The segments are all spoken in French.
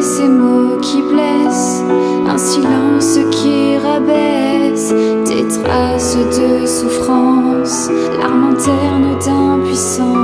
ces mots qui blessent, un silence qui rabaisse, des traces de souffrance, larmes internes d'impuissance.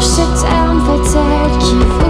Jeszcze tam facerki w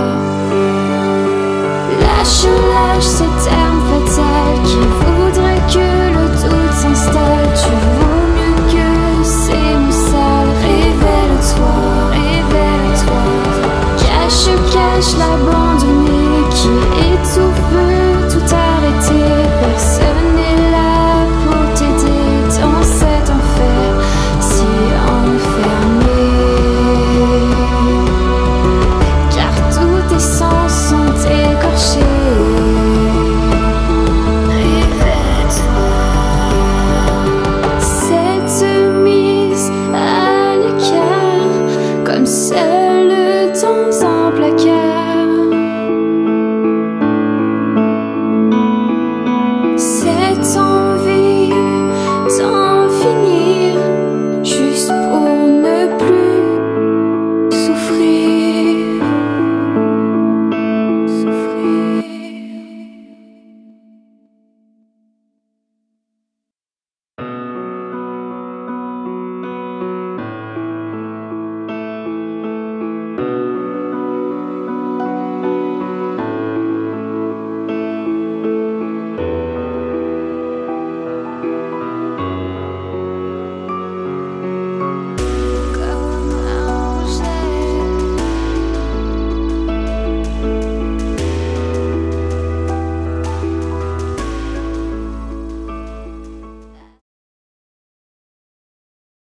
je lâche cet terme fatal qui